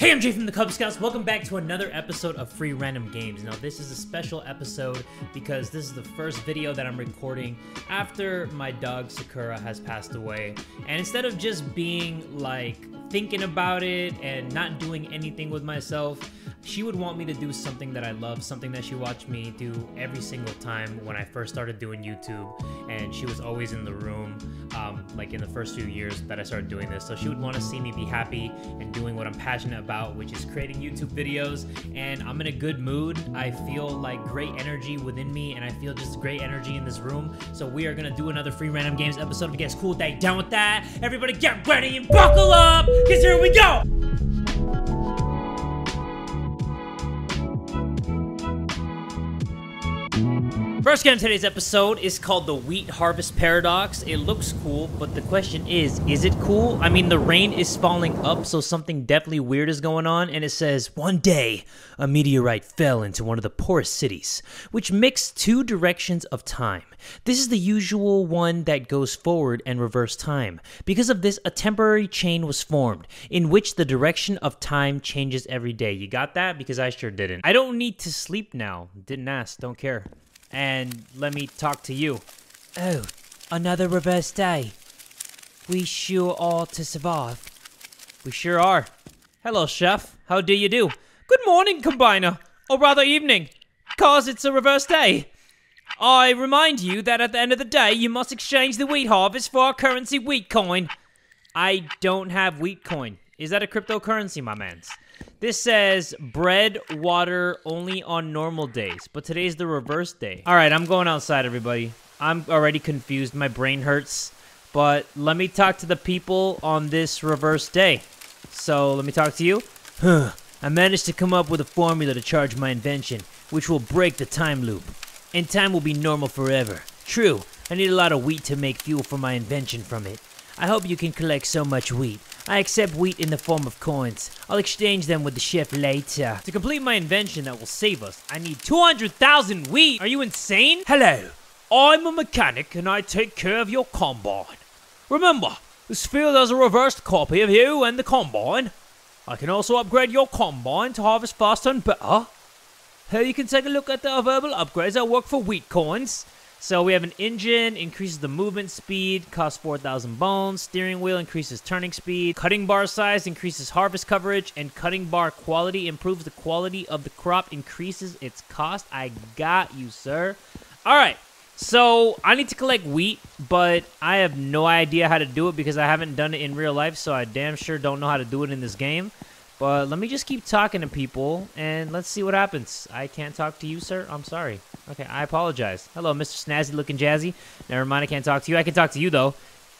Hey, I'm Jay from the Kubz Scouts. Welcome back to another episode of Free Random Games. Now, this is a special episode because this is the first video that I'm recording after my dog Sakura has passed away. And instead of just being like thinking about it and not doing anything with myself, she would want me to do something that I love, something that she watched me do every single time when I first started doing YouTube. And she was always in the room, um, like in the first few years that I started doing this. So she would want to see me be happy and doing what I'm passionate about, which is creating YouTube videos. And I'm in a good mood. I feel like great energy within me, and I feel just great energy in this room. So we are gonna do another free random games episode of Guess Cool Day. Down with that? Everybody get ready and buckle up, cause here we go! First game of today's episode is called the Wheat Harvest Paradox. It looks cool, but the question is, is it cool? I mean, the rain is falling up, so something definitely weird is going on, and it says, One day, a meteorite fell into one of the poorest cities, which mixed two directions of time. This is the usual one that goes forward and reverse time. Because of this, a temporary chain was formed, in which the direction of time changes every day. You got that? Because I sure didn't. I don't need to sleep now. Didn't ask, don't care and let me talk to you. Oh, another reverse day. We sure are to survive. We sure are. Hello, Chef. How do you do? Good morning, Combiner. Or rather, evening. Cause it's a reverse day. I remind you that at the end of the day, you must exchange the wheat harvest for our currency wheat coin. I don't have wheat coin. Is that a cryptocurrency, my mans? This says bread, water only on normal days, but today's the reverse day. All right, I'm going outside, everybody. I'm already confused. My brain hurts. But let me talk to the people on this reverse day. So let me talk to you. Huh. I managed to come up with a formula to charge my invention, which will break the time loop. And time will be normal forever. True, I need a lot of wheat to make fuel for my invention from it. I hope you can collect so much wheat. I accept wheat in the form of coins. I'll exchange them with the chef later. To complete my invention that will save us, I need 200,000 wheat! Are you insane? Hello, I'm a mechanic and I take care of your combine. Remember, this field has a reversed copy of you and the combine. I can also upgrade your combine to harvest faster and better. Here you can take a look at the available upgrades that work for wheat coins. So we have an engine, increases the movement speed, costs 4,000 bones. Steering wheel increases turning speed. Cutting bar size increases harvest coverage. And cutting bar quality improves the quality of the crop, increases its cost. I got you, sir. All right. So I need to collect wheat, but I have no idea how to do it because I haven't done it in real life, so I damn sure don't know how to do it in this game. But let me just keep talking to people, and let's see what happens. I can't talk to you, sir. I'm sorry. Okay, I apologize. Hello, Mr. Snazzy looking jazzy. Never mind, I can't talk to you. I can talk to you, though.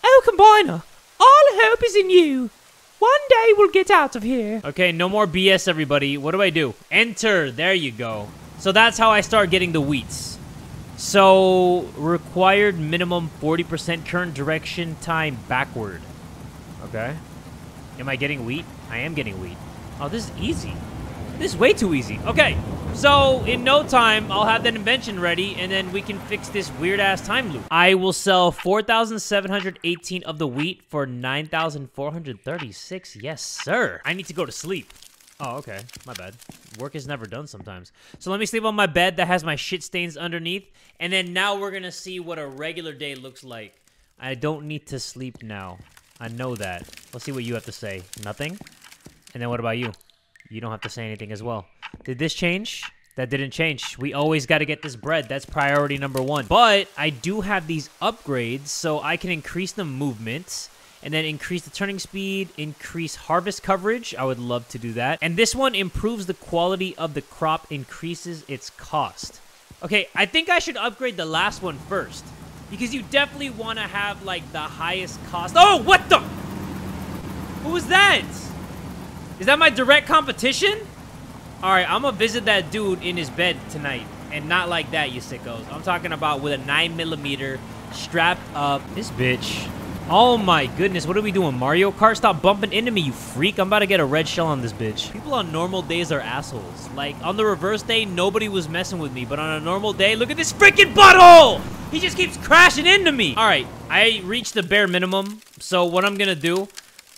Oh, Combiner, all hope is in you. One day we'll get out of here. Okay, no more BS, everybody. What do I do? Enter. There you go. So that's how I start getting the wheats. So, required minimum 40% current direction time backward. Okay. Am I getting wheat? I am getting wheat. Oh, this is easy. This is way too easy. Okay, so in no time, I'll have that invention ready, and then we can fix this weird-ass time loop. I will sell 4,718 of the wheat for 9,436. Yes, sir. I need to go to sleep. Oh, okay. My bad. Work is never done sometimes. So let me sleep on my bed that has my shit stains underneath, and then now we're gonna see what a regular day looks like. I don't need to sleep now. I know that. Let's see what you have to say. Nothing? And then what about you? You don't have to say anything as well. Did this change? That didn't change. We always got to get this bread. That's priority number one. But I do have these upgrades, so I can increase the movement and then increase the turning speed, increase harvest coverage. I would love to do that. And this one improves the quality of the crop, increases its cost. Okay, I think I should upgrade the last one first. Because you definitely want to have, like, the highest cost. Oh, what the? Who was that? Is that my direct competition? All right, I'm gonna visit that dude in his bed tonight. And not like that, you sickos. I'm talking about with a 9 millimeter strapped up. This bitch. Oh my goodness, what are we doing? Mario Kart? Stop bumping into me, you freak. I'm about to get a red shell on this bitch. People on normal days are assholes. Like, on the reverse day, nobody was messing with me. But on a normal day, look at this freaking butthole! He just keeps crashing into me. All right, I reached the bare minimum. So what I'm gonna do,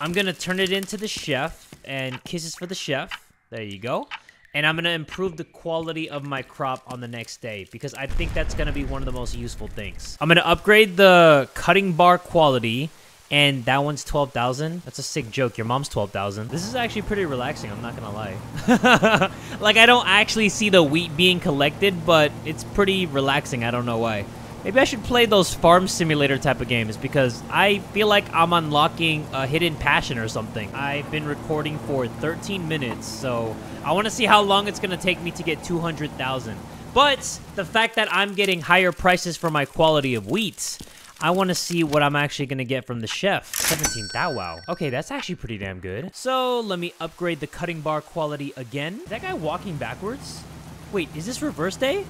I'm gonna turn it into the chef and kisses for the chef. There you go. And I'm going to improve the quality of my crop on the next day because I think that's going to be one of the most useful things. I'm going to upgrade the cutting bar quality and that one's 12,000. That's a sick joke. Your mom's 12,000. This is actually pretty relaxing. I'm not going to lie. like, I don't actually see the wheat being collected, but it's pretty relaxing. I don't know why. Maybe I should play those farm simulator type of games because I feel like I'm unlocking a hidden passion or something. I've been recording for 13 minutes, so I want to see how long it's going to take me to get 200,000. But the fact that I'm getting higher prices for my quality of wheat, I want to see what I'm actually going to get from the chef. 17, that wow. Okay, that's actually pretty damn good. So let me upgrade the cutting bar quality again. Is that guy walking backwards? Wait, is this reverse day?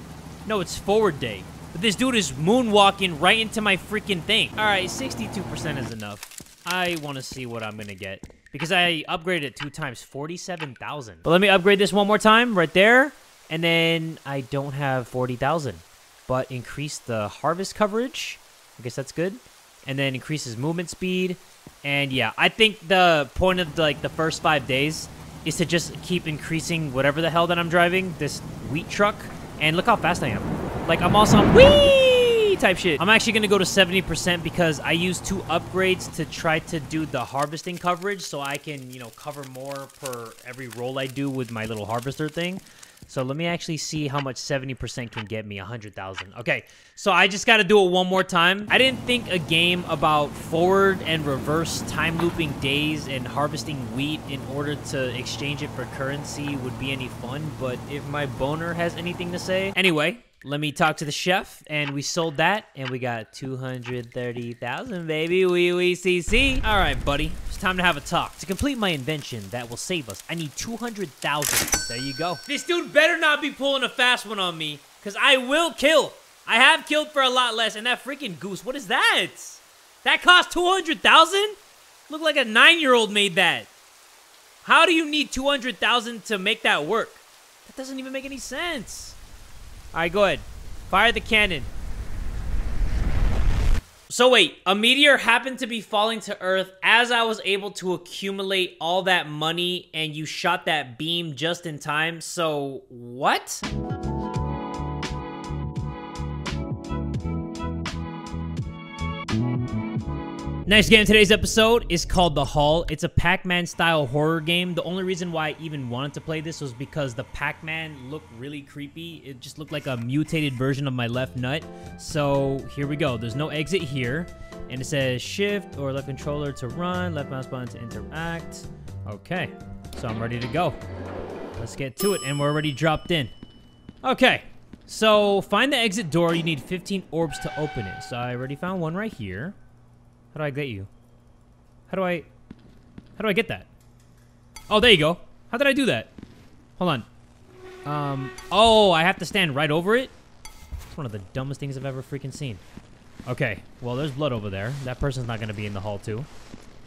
No, it's forward day. But this dude is moonwalking right into my freaking thing. All right, 62% is enough. I want to see what I'm going to get. Because I upgraded it two times, 47,000. But let me upgrade this one more time, right there. And then I don't have 40,000. But increase the harvest coverage. I guess that's good. And then increases movement speed. And yeah, I think the point of the, like the first five days is to just keep increasing whatever the hell that I'm driving, this wheat truck. And look how fast I am. Like, I'm also wee type shit. I'm actually going to go to 70% because I use two upgrades to try to do the harvesting coverage so I can, you know, cover more per every roll I do with my little harvester thing. So let me actually see how much 70% can get me, 100,000. Okay, so I just got to do it one more time. I didn't think a game about forward and reverse time looping days and harvesting wheat in order to exchange it for currency would be any fun, but if my boner has anything to say... Anyway, let me talk to the chef, and we sold that, and we got 230,000, baby. Wee wee CC. All right, buddy. It's time to have a talk. To complete my invention that will save us, I need 200,000. There you go. This dude better not be pulling a fast one on me, because I will kill. I have killed for a lot less, and that freaking goose, what is that? That cost 200,000? Look like a nine-year-old made that. How do you need 200,000 to make that work? That doesn't even make any sense. All right, go ahead. Fire the cannon. So wait, a meteor happened to be falling to Earth as I was able to accumulate all that money and you shot that beam just in time. So what? Next game in today's episode is called The Hall. It's a Pac-Man style horror game. The only reason why I even wanted to play this was because the Pac-Man looked really creepy. It just looked like a mutated version of my left nut. So here we go. There's no exit here. And it says shift or left controller to run, left mouse button to interact. Okay, so I'm ready to go. Let's get to it. And we're already dropped in. Okay, so find the exit door. You need 15 orbs to open it. So I already found one right here. How do I get you? How do I... How do I get that? Oh, there you go. How did I do that? Hold on. Um, oh, I have to stand right over it? It's one of the dumbest things I've ever freaking seen. Okay, well, there's blood over there. That person's not to be in the hall, too.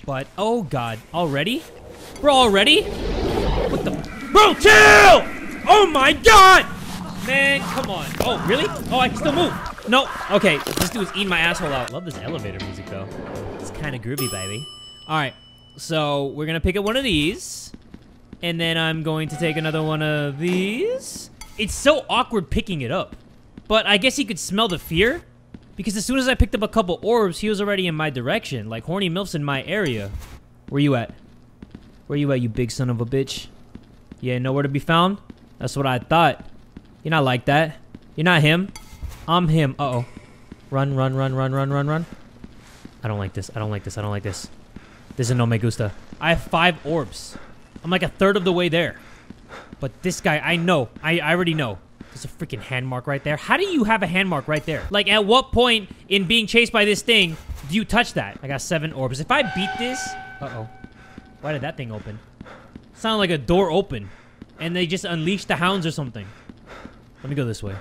But, oh, God. Already? Bro, already? What the... Bro, chill! Oh, my God! Man, come on. Oh, really? Oh, I can still move. No. Okay, this dude's eating my asshole out. Love this elevator music, though. It's kind of groovy, baby. All right, so we're going to pick up one of these. And then I'm going to take another one of these. It's so awkward picking it up. But I guess he could smell the fear. Because as soon as I picked up a couple orbs, he was already in my direction. Like, horny milf's in my area. Where you at? Where you at, you big son of a bitch? Yeah, nowhere to be found? That's what I thought. You're not like that. You're not him. I'm him. Uh-oh. Run, run, run, run, run, run, run. I don't like this. I don't like this. I don't like this. This is no me gusta. I have five orbs. I'm like a third of the way there. But this guy, I know. I, I already know. There's a freaking hand mark right there. How do you have a hand mark right there? Like, at what point in being chased by this thing do you touch that? I got seven orbs. If I beat this... Uh-oh. Why did that thing open? Sounded like a door open. And they just unleashed the hounds or something. Let me go this way.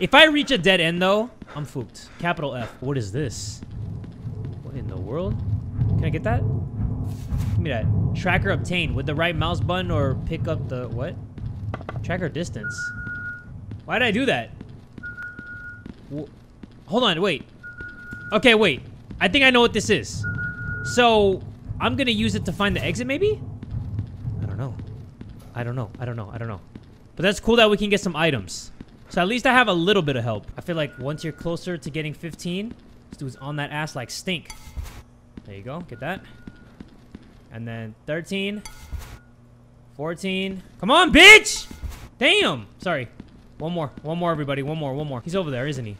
If I reach a dead end, though, I'm fooped. Capital F. What is this? What in the world? Can I get that? Give me that. Tracker obtained with the right mouse button or pick up the... What? Tracker distance. Why did I do that? W Hold on, wait. Okay, wait. I think I know what this is. So, I'm gonna use it to find the exit, maybe? I don't know. I don't know. I don't know. I don't know. But that's cool that we can get some items. So at least I have a little bit of help. I feel like once you're closer to getting 15, this dude's on that ass like stink. There you go. Get that. And then 13. 14. Come on, bitch! Damn! Sorry. One more. One more, everybody. One more. One more. He's over there, isn't he?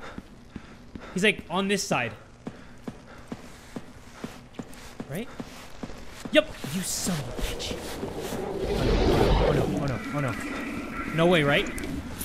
He's like on this side. Right? Yep. You son of a bitch. Oh no. Oh no. Oh no. Oh no. No way, right?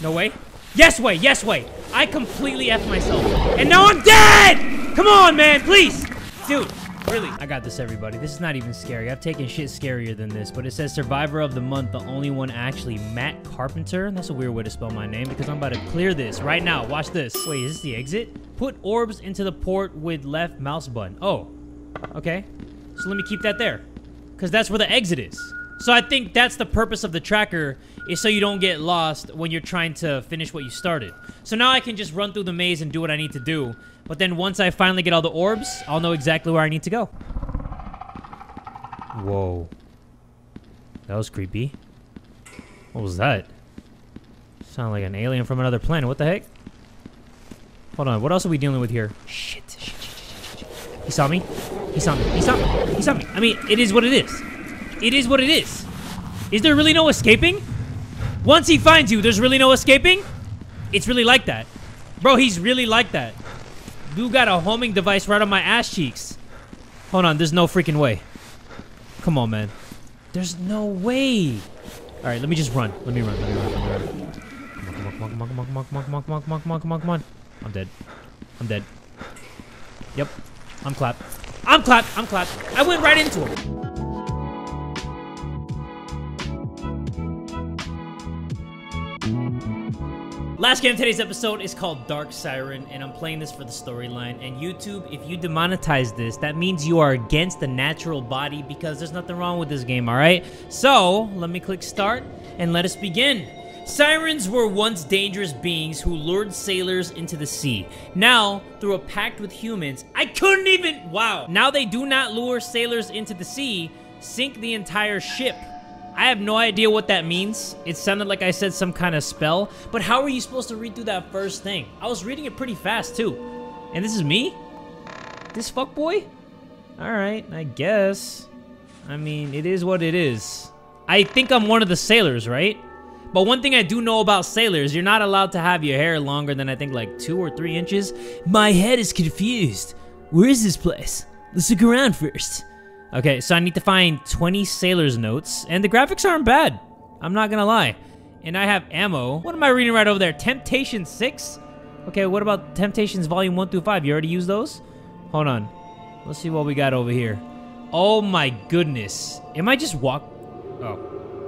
No way? Yes way. Yes way. I completely F myself. And now I'm dead! Come on, man. Please. Dude. Really? I got this, everybody. This is not even scary. I've taken shit scarier than this, but it says Survivor of the Month, the only one actually, Matt Carpenter. That's a weird way to spell my name because I'm about to clear this right now. Watch this. Wait, is this the exit? Put orbs into the port with left mouse button. Oh, okay. So let me keep that there because that's where the exit is. So I think that's the purpose of the tracker is so you don't get lost when you're trying to finish what you started. So now I can just run through the maze and do what I need to do. But then once I finally get all the orbs, I'll know exactly where I need to go. Whoa. That was creepy. What was that? Sound like an alien from another planet. What the heck? Hold on. What else are we dealing with here? Shit. Shit, shit, shit. He saw me. He saw me. He saw me. He saw me. I mean, it is what it is. It is what it is. Is there really no escaping? Once he finds you, there's really no escaping? It's really like that. Bro, he's really like that. Dude got a homing device right on my ass cheeks. Hold on, there's no freaking way. Come on, man. There's no way. All right, let me just run. Let me run. Let me run. Let me run. Come on, come on, come on, come on, come on, come on, come on, come on, come on, come on, come on. I'm dead. I'm dead. Yep. I'm clapped. I'm clapped. I'm clapped. I went right into him. Last game of today's episode is called Dark Siren, and I'm playing this for the storyline. And YouTube, if you demonetize this, that means you are against the natural body because there's nothing wrong with this game, alright? So, let me click start, and let us begin. Sirens were once dangerous beings who lured sailors into the sea. Now, through a pact with humans, I couldn't even- wow. Now they do not lure sailors into the sea, sink the entire ship. I have no idea what that means. It sounded like I said some kind of spell, but how are you supposed to read through that first thing? I was reading it pretty fast too. And this is me? This fuckboy? Alright, I guess. I mean, it is what it is. I think I'm one of the sailors, right? But one thing I do know about sailors, you're not allowed to have your hair longer than I think like two or three inches. My head is confused. Where is this place? Let's look around first. Okay, so I need to find 20 sailor's notes, and the graphics aren't bad. I'm not gonna lie. And I have ammo. What am I reading right over there? Temptation 6? Okay, what about Temptations Volume 1 through 5? You already used those? Hold on. Let's see what we got over here. Oh my goodness. Am I just walk... Oh.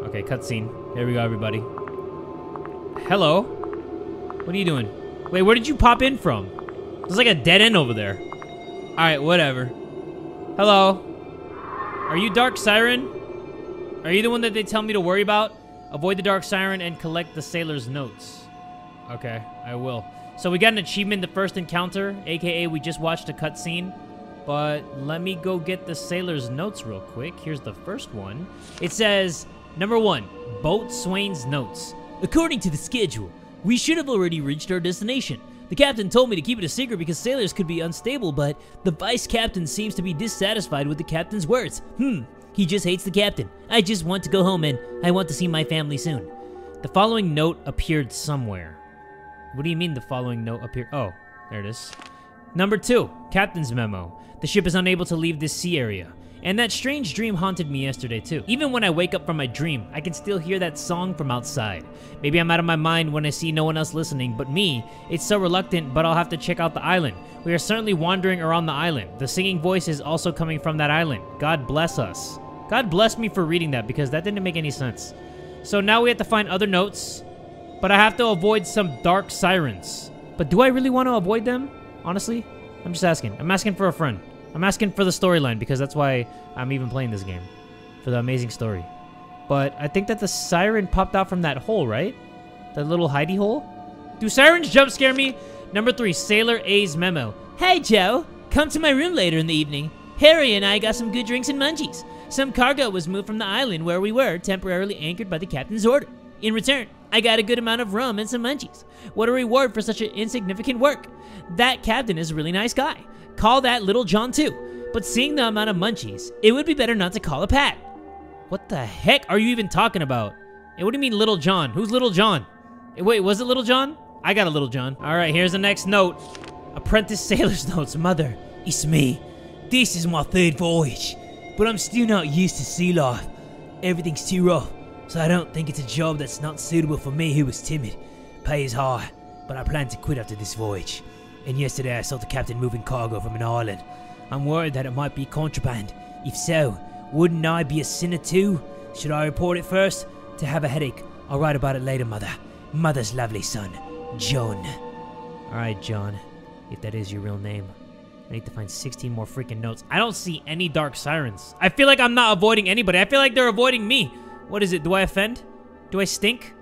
Okay, cutscene. Here we go, everybody. Hello? What are you doing? Wait, where did you pop in from? There's like a dead end over there. Alright, whatever. Hello? Are you Dark Siren? Are you the one that they tell me to worry about? Avoid the Dark Siren and collect the sailor's notes. Okay, I will. So we got an achievement the first encounter, aka we just watched a cutscene. But let me go get the sailor's notes real quick. Here's the first one. It says, number one, Boatswain's notes. According to the schedule, we should have already reached our destination. The captain told me to keep it a secret because sailors could be unstable, but the vice captain seems to be dissatisfied with the captain's words. Hmm, he just hates the captain. I just want to go home and I want to see my family soon. The following note appeared somewhere. What do you mean the following note appeared? Oh, there it is. Number two, captain's memo. The ship is unable to leave this sea area. And that strange dream haunted me yesterday too. Even when I wake up from my dream, I can still hear that song from outside. Maybe I'm out of my mind when I see no one else listening, but me, it's so reluctant, but I'll have to check out the island. We are certainly wandering around the island. The singing voice is also coming from that island. God bless us. God bless me for reading that because that didn't make any sense. So now we have to find other notes, but I have to avoid some dark sirens. But do I really want to avoid them? Honestly? I'm just asking. I'm asking for a friend. I'm asking for the storyline because that's why I'm even playing this game. For the amazing story. But I think that the siren popped out from that hole, right? That little hidey hole? Do sirens jump scare me? Number three, Sailor A's memo. Hey, Joe. Come to my room later in the evening. Harry and I got some good drinks and munchies. Some cargo was moved from the island where we were, temporarily anchored by the captain's order. In return, I got a good amount of rum and some munchies. What a reward for such an insignificant work. That captain is a really nice guy. Call that Little John too. But seeing the amount of munchies, it would be better not to call a Pat. What the heck are you even talking about? Hey, what do you mean, Little John? Who's Little John? Hey, wait, was it Little John? I got a Little John. All right, here's the next note. Apprentice Sailor's Notes. Mother, It's me. This is my third voyage, but I'm still not used to sea life. Everything's too rough, so I don't think it's a job that's not suitable for me who is timid. Pay is high, but I plan to quit after this voyage. And yesterday I saw the captain moving cargo from an island. I'm worried that it might be contraband. If so, wouldn't I be a sinner too? Should I report it first? To have a headache. I'll write about it later, Mother. Mother's lovely son, John. All right, John, if that is your real name. I need to find 16 more freaking notes. I don't see any dark sirens. I feel like I'm not avoiding anybody. I feel like they're avoiding me. What is it? Do I offend? Do I stink?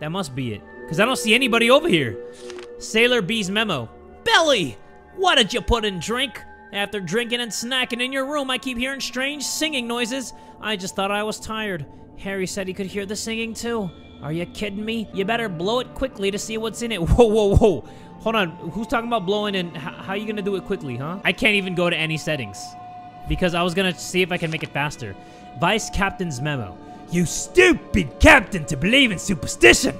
That must be it. Because I don't see anybody over here. Sailor B's memo. Belly! What did you put in drink? After drinking and snacking in your room, I keep hearing strange singing noises. I just thought I was tired. Harry said he could hear the singing too. Are you kidding me? You better blow it quickly to see what's in it. Whoa, whoa, whoa. Hold on. Who's talking about blowing and how are you gonna do it quickly, huh? I can't even go to any settings because I was gonna see if I can make it faster. Vice Captain's memo. You stupid captain to believe in superstition!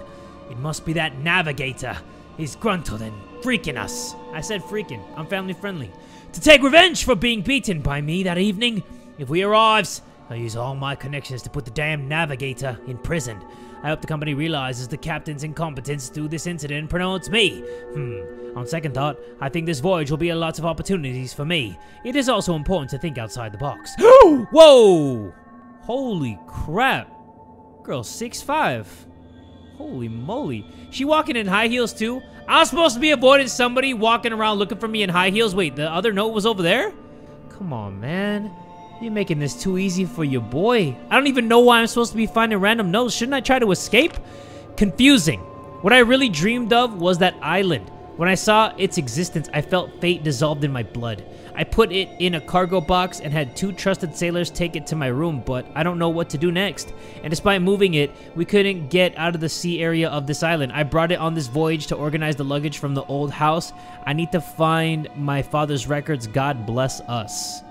It must be that navigator. He's gruntled and freaking us. I said freaking. I'm family friendly. To take revenge for being beaten by me that evening, if we arrives, I'll use all my connections to put the damn navigator in prison. I hope the company realizes the captain's incompetence through this incident and promotes me. Hmm. On second thought, I think this voyage will be a lot of opportunities for me. It is also important to think outside the box. Whoa! Holy crap. Girl, six five. Holy moly. She walking in high heels too? I was supposed to be avoiding somebody walking around looking for me in high heels. Wait, the other note was over there? Come on, man. You're making this too easy for your boy. I don't even know why I'm supposed to be finding random notes. Shouldn't I try to escape? Confusing. What I really dreamed of was that island. When I saw its existence, I felt fate dissolved in my blood. I put it in a cargo box and had two trusted sailors take it to my room, but I don't know what to do next. And despite moving it, we couldn't get out of the sea area of this island. I brought it on this voyage to organize the luggage from the old house. I need to find my father's records. God bless us.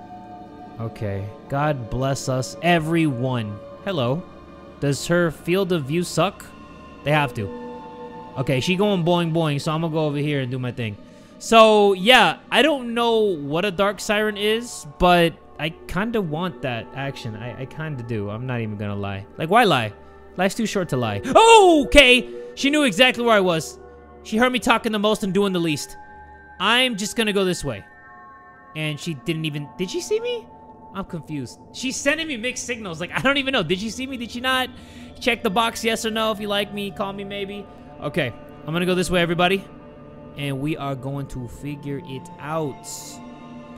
Okay. God bless us, everyone. Hello. Does her field of view suck? They have to. Okay, she going boing boing, so I'm gonna go over here and do my thing. So, yeah, I don't know what a Dark Siren is, but I kind of want that action. I, I kind of do. I'm not even gonna lie. Like, why lie? Life's too short to lie. Oh, okay! She knew exactly where I was. She heard me talking the most and doing the least. I'm just gonna go this way. And she didn't even... Did she see me? I'm confused. She's sending me mixed signals. Like, I don't even know. Did she see me? Did she not? Check the box, yes or no. If you like me, call me maybe. Okay, I'm gonna go this way, everybody. And we are going to figure it out.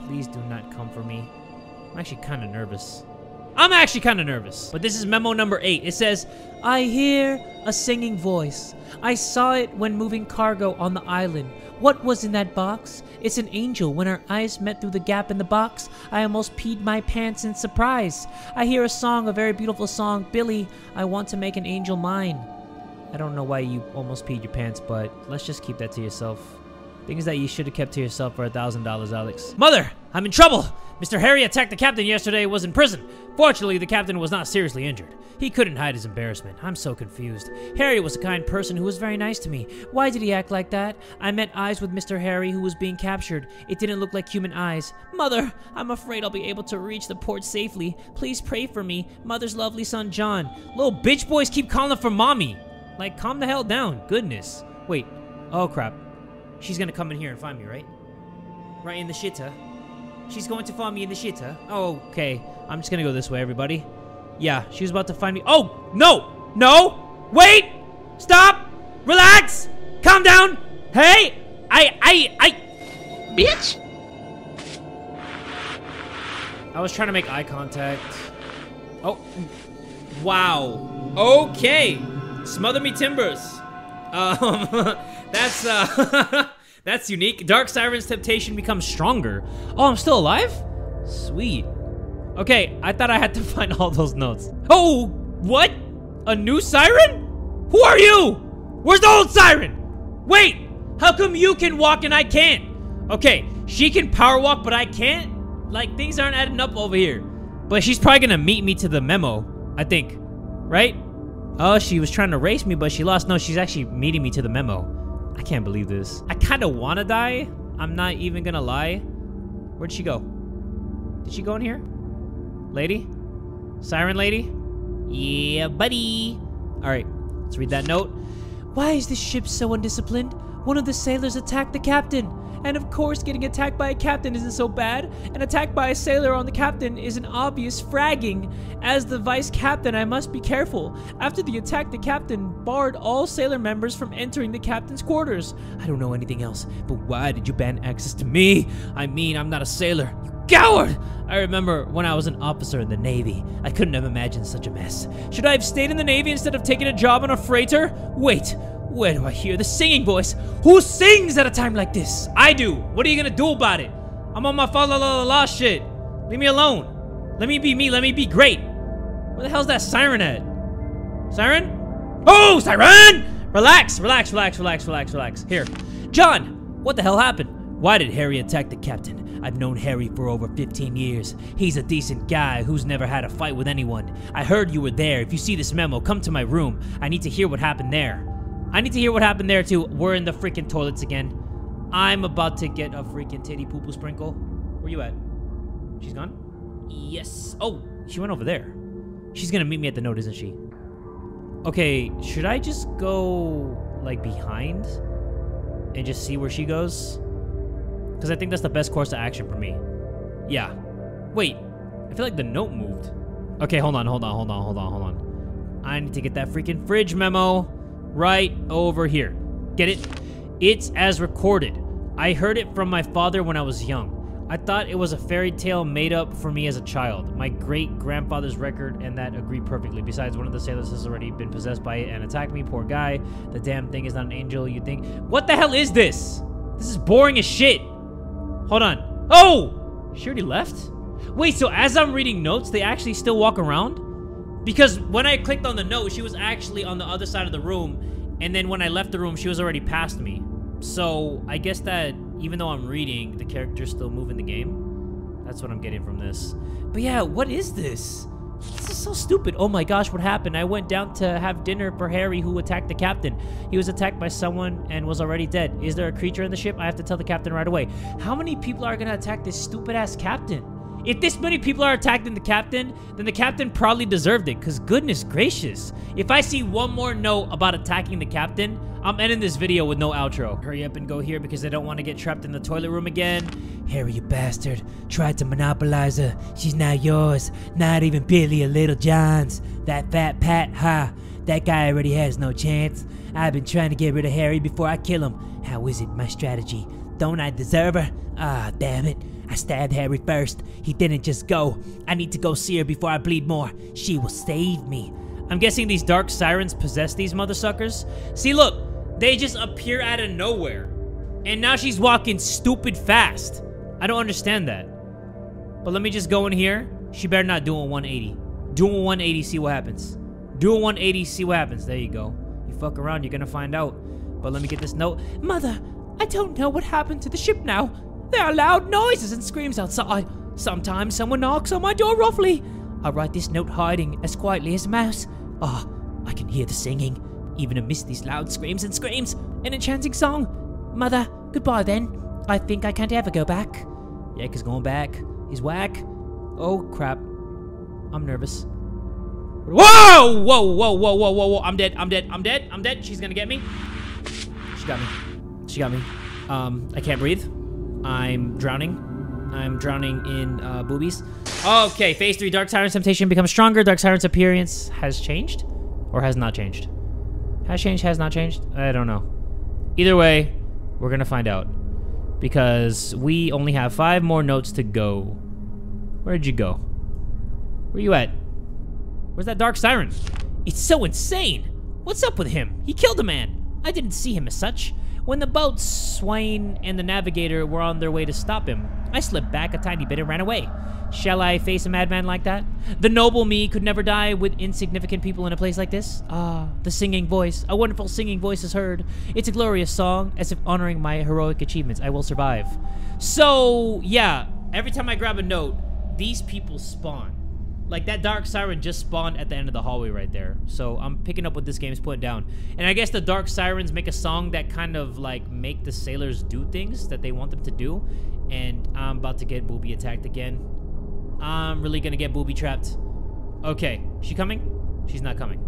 Please do not come for me. I'm actually kind of nervous. I'm actually kind of nervous. But this is memo number eight. It says, I hear a singing voice. I saw it when moving cargo on the island. What was in that box? It's an angel. When our eyes met through the gap in the box, I almost peed my pants in surprise. I hear a song, a very beautiful song. Billy, I want to make an angel mine. I don't know why you almost peed your pants, but let's just keep that to yourself. Things that you should have kept to yourself for a thousand dollars, Alex. Mother, I'm in trouble. Mr. Harry attacked the captain yesterday was in prison. Fortunately, the captain was not seriously injured. He couldn't hide his embarrassment. I'm so confused. Harry was a kind person who was very nice to me. Why did he act like that? I met eyes with Mr. Harry who was being captured. It didn't look like human eyes. Mother, I'm afraid I'll be able to reach the port safely. Please pray for me. Mother's lovely son, John. Little bitch boys keep calling for mommy. Like, calm the hell down. Goodness. Wait. Oh, crap. She's gonna come in here and find me, right? Right in the shitter. She's going to find me in the shitter. Oh, okay. I'm just gonna go this way, everybody. Yeah, she was about to find me. Oh, no! No! Wait! Stop! Relax! Calm down! Hey! I, I, I... Bitch! I was trying to make eye contact. Oh. Wow. Okay. Smother me timbers. Um, that's, uh, that's unique. Dark Siren's temptation becomes stronger. Oh, I'm still alive? Sweet. Okay, I thought I had to find all those notes. Oh, what? A new siren? Who are you? Where's the old siren? Wait, how come you can walk and I can't? Okay, she can power walk, but I can't? Like, things aren't adding up over here. But she's probably gonna meet me to the memo, I think. Right? Oh, she was trying to race me, but she lost. No, she's actually meeting me to the memo. I can't believe this. I kind of want to die. I'm not even gonna lie. Where'd she go? Did she go in here? Lady? Siren lady? Yeah, buddy. All right, let's read that note. Why is this ship so undisciplined? One of the sailors attacked the captain. And of course, getting attacked by a captain isn't so bad. An attack by a sailor on the captain is an obvious fragging. As the vice captain, I must be careful. After the attack, the captain barred all sailor members from entering the captain's quarters. I don't know anything else, but why did you ban access to me? I mean, I'm not a sailor. You coward! I remember when I was an officer in the Navy. I couldn't have imagined such a mess. Should I have stayed in the Navy instead of taking a job on a freighter? Wait, where do I hear the singing voice? Who sings at a time like this? I do. What are you gonna do about it? I'm on my fa la la la la shit. Leave me alone. Let me be me. Let me be great. Where the hell's that siren at? Siren? Oh, siren! Relax, relax, relax, relax, relax, relax. Here. John, what the hell happened? Why did Harry attack the captain? I've known Harry for over 15 years. He's a decent guy who's never had a fight with anyone. I heard you were there. If you see this memo, come to my room. I need to hear what happened there. I need to hear what happened there too. We're in the freaking toilets again. I'm about to get a freaking titty poo poo sprinkle. Where you at? She's gone? Yes. Oh, she went over there. She's gonna meet me at the note, isn't she? Okay, should I just go like behind and just see where she goes? Because I think that's the best course of action for me. Yeah. Wait, I feel like the note moved. Okay, hold on, hold on, hold on, hold on, hold on. I need to get that freaking fridge memo right over here. Get it? It's as recorded. I heard it from my father when I was young. I thought it was a fairy tale made up for me as a child. My great grandfather's record and that agree perfectly. Besides, one of the sailors has already been possessed by it and attacked me. Poor guy. The damn thing is not an angel, you think. What the hell is this? This is boring as shit. Hold on. Oh! She already left? Wait, so as I'm reading notes, they actually still walk around? Because when I clicked on the note, she was actually on the other side of the room, and then when I left the room, she was already past me. So I guess that even though I'm reading, the character's still moving the game. That's what I'm getting from this. But yeah, what is this? This is so stupid. Oh my gosh, what happened? I went down to have dinner for Harry who attacked the captain. He was attacked by someone and was already dead. Is there a creature in the ship? I have to tell the captain right away. How many people are gonna attack this stupid ass captain? If this many people are attacking the captain, then the captain probably deserved it, because goodness gracious. If I see one more note about attacking the captain, I'm ending this video with no outro. Hurry up and go here because I don't want to get trapped in the toilet room again. Harry, you bastard. Tried to monopolize her. She's not yours. Not even Billy or Little John's. That fat Pat, ha. That guy already has no chance. I've been trying to get rid of Harry before I kill him. How is it, my strategy? Don't I deserve her? Ah, damn it. I stabbed Harry first. He didn't just go. I need to go see her before I bleed more. She will save me. I'm guessing these dark sirens possess these mothersuckers. See, look, they just appear out of nowhere. And now she's walking stupid fast. I don't understand that. But let me just go in here. She better not do a 180. Do a 180, see what happens. Do a 180, see what happens. There you go. You fuck around, you're gonna find out. But let me get this note. Mother, I don't know what happened to the ship now. There are loud noises and screams outside. Sometimes someone knocks on my door roughly. I write this note hiding as quietly as a mouse. Ah, oh, I can hear the singing, even amidst these loud screams and screams. An enchanting song. Mother, goodbye then. I think I can't ever go back. Yeah, cause going back He's whack. Oh crap. I'm nervous. Whoa! Whoa, whoa, whoa, whoa, whoa, whoa. I'm dead. I'm dead. I'm dead. I'm dead. She's gonna get me. She got me. She got me. Um, I can't breathe. I'm drowning. I'm drowning in uh, boobies. Okay, phase three, Dark Siren's temptation becomes stronger. Dark Siren's appearance has changed or has not changed. Has changed, has not changed? I don't know. Either way, we're gonna find out because we only have five more notes to go. Where did you go? Where are you at? Where's that Dark Siren? It's so insane. What's up with him? He killed a man. I didn't see him as such. When the boatswain, and the navigator were on their way to stop him. I slipped back a tiny bit and ran away. Shall I face a madman like that? The noble me could never die with insignificant people in a place like this. Ah, the singing voice. A wonderful singing voice is heard. It's a glorious song, as if honoring my heroic achievements. I will survive. So, yeah, every time I grab a note, these people spawn. Like that dark siren just spawned at the end of the hallway right there. So I'm picking up what this game is putting down. And I guess the dark sirens make a song that kind of like make the sailors do things that they want them to do. And I'm about to get booby attacked again. I'm really gonna get booby trapped. Okay, she coming? She's not coming.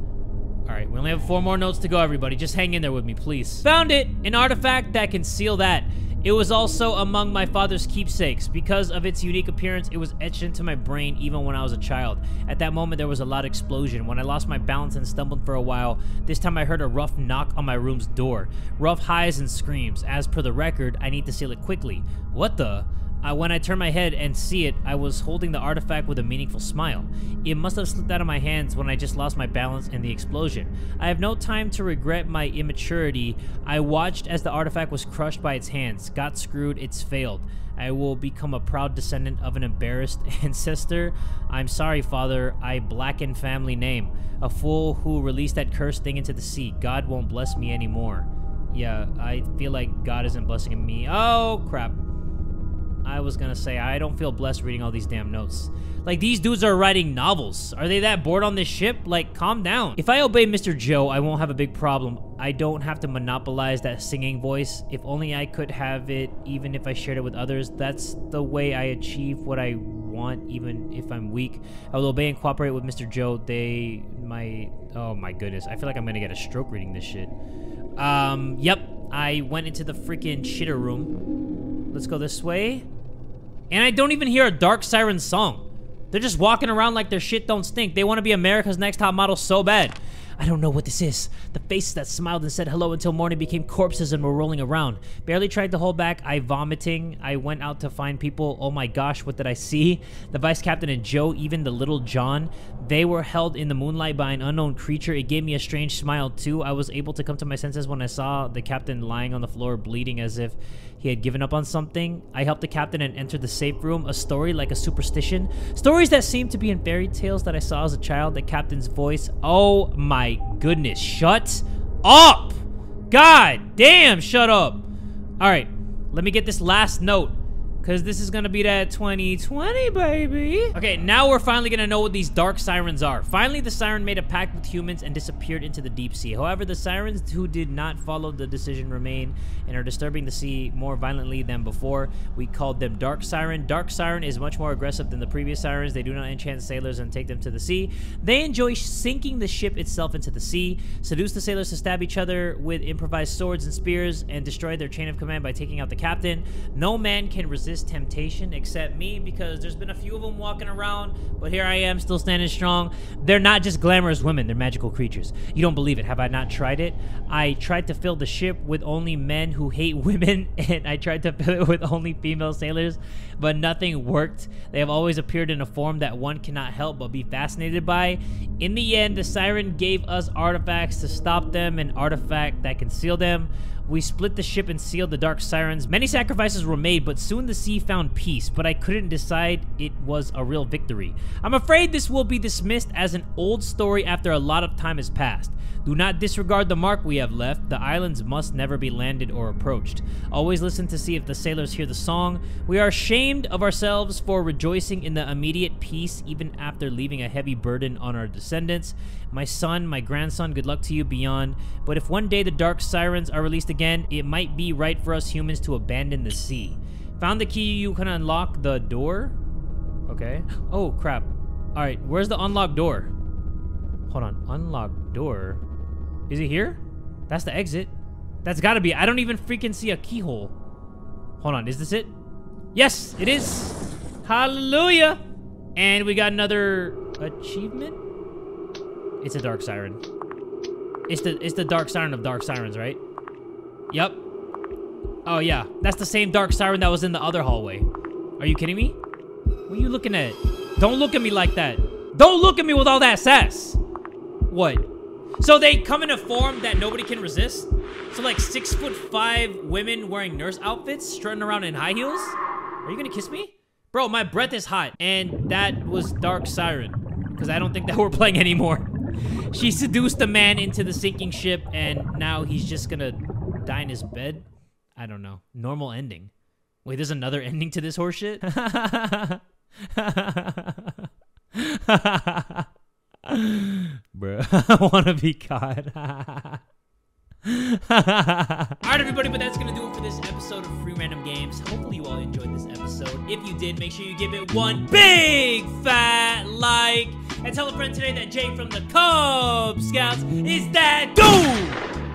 All right, we only have four more notes to go, everybody. Just hang in there with me, please. Found it! An artifact that can seal that. It was also among my father's keepsakes. Because of its unique appearance, it was etched into my brain even when I was a child. At that moment, there was a loud explosion. When I lost my balance and stumbled for a while, this time I heard a rough knock on my room's door. Rough highs and screams. As per the record, I need to seal it quickly. What the? Uh, when I turn my head and see it, I was holding the artifact with a meaningful smile. It must have slipped out of my hands when I just lost my balance in the explosion. I have no time to regret my immaturity. I watched as the artifact was crushed by its hands. Got screwed, it's failed. I will become a proud descendant of an embarrassed ancestor. I'm sorry, father. I blacken family name. A fool who released that cursed thing into the sea. God won't bless me anymore. Yeah, I feel like God isn't blessing me. Oh, crap. I was gonna say, I don't feel blessed reading all these damn notes. Like, these dudes are writing novels. Are they that bored on this ship? Like, calm down. If I obey Mr. Joe, I won't have a big problem. I don't have to monopolize that singing voice. If only I could have it, even if I shared it with others. That's the way I achieve what I want, even if I'm weak. I will obey and cooperate with Mr. Joe. They, my, oh my goodness. I feel like I'm gonna get a stroke reading this shit. Um, yep. I went into the freaking shitter room. Let's go this way. And I don't even hear a Dark Siren song. They're just walking around like their shit don't stink. They want to be America's Next Top Model so bad. I don't know what this is. The faces that smiled and said hello until morning became corpses and were rolling around. Barely tried to hold back. I vomiting. I went out to find people. Oh my gosh, what did I see? The vice captain and Joe, even the little John, they were held in the moonlight by an unknown creature. It gave me a strange smile too. I was able to come to my senses when I saw the captain lying on the floor bleeding as if he had given up on something. I helped the captain and entered the safe room. A story like a superstition. Stories that seemed to be in fairy tales that I saw as a child. The captain's voice. Oh my goodness. Shut up! God damn, shut up. All right, let me get this last note. Because this is going to be that 2020, baby. Okay, now we're finally going to know what these dark sirens are. Finally, the siren made a pact with humans and disappeared into the deep sea. However, the sirens who did not follow the decision remain and are disturbing the sea more violently than before. We called them Dark Siren. Dark Siren is much more aggressive than the previous sirens. They do not enchant sailors and take them to the sea. They enjoy sinking the ship itself into the sea, seduce the sailors to stab each other with improvised swords and spears, and destroy their chain of command by taking out the captain. No man can resist temptation except me because there's been a few of them walking around, but here I am still standing strong. They're not just glamorous women, they're magical creatures. You don't believe it. Have I not tried it? I tried to fill the ship with only men who hate women, and I tried to fill it with only female sailors, but nothing worked. They have always appeared in a form that one cannot help but be fascinated by. In the end, the siren gave us artifacts to stop them, an artifact that can seal them. We split the ship and sealed the dark sirens. Many sacrifices were made, but soon the sea found peace, but I couldn't decide it was a real victory. I'm afraid this will be dismissed as an old story after a lot of time has passed. Do not disregard the mark we have left. The islands must never be landed or approached. Always listen to see if the sailors hear the song. We are ashamed of ourselves for rejoicing in the immediate peace even after leaving a heavy burden on our descendants. My son, my grandson, good luck to you beyond. But if one day the dark sirens are released again, it might be right for us humans to abandon the sea. Found the key, you can unlock the door? Okay. Oh, crap. Alright, where's the unlocked door? Hold on, unlocked door? Is it here? That's the exit. That's gotta be. I don't even freaking see a keyhole. Hold on, is this it? Yes, it is. Hallelujah. And we got another achievement. It's a dark siren. It's the it's the dark siren of dark sirens, right? Yep. Oh yeah, that's the same dark siren that was in the other hallway. Are you kidding me? What are you looking at? Don't look at me like that. Don't look at me with all that sass. What? So they come in a form that nobody can resist? So like six foot five women wearing nurse outfits, strutting around in high heels. Are you gonna kiss me? Bro, my breath is hot. And that was Dark Siren. Because I don't think that we're playing anymore. She seduced a man into the sinking ship, and now he's just gonna die in his bed? I don't know. Normal ending. Wait, there's another ending to this horseshit? Bruh, I wanna be caught. Alright, everybody, but that's gonna do it for this episode of Free Random Games. Hopefully, you all enjoyed this episode. If you did, make sure you give it one big fat like. And tell a friend today that Jay from the Kubz Scouts is that dude!